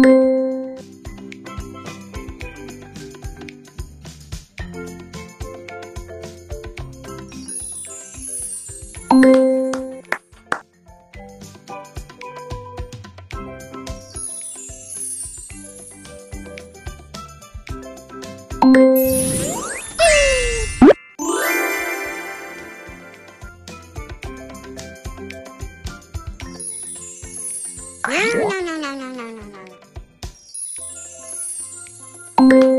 No, no, no. you.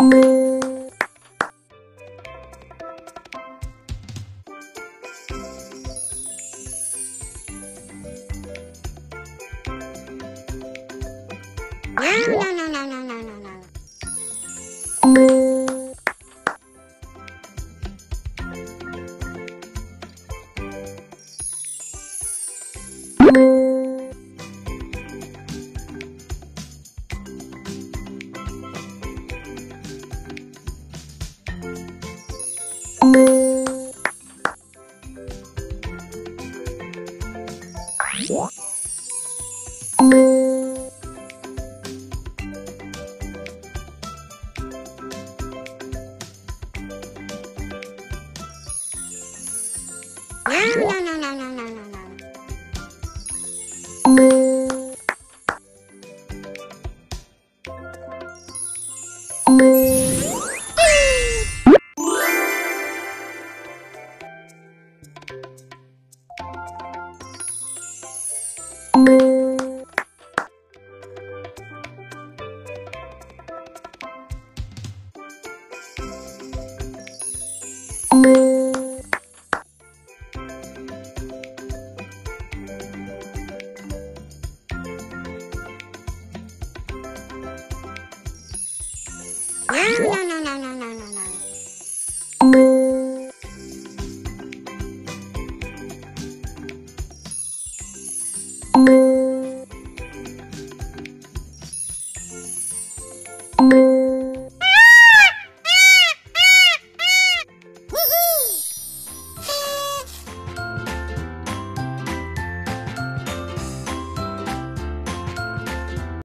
you Yeah, yeah, yeah. La la la.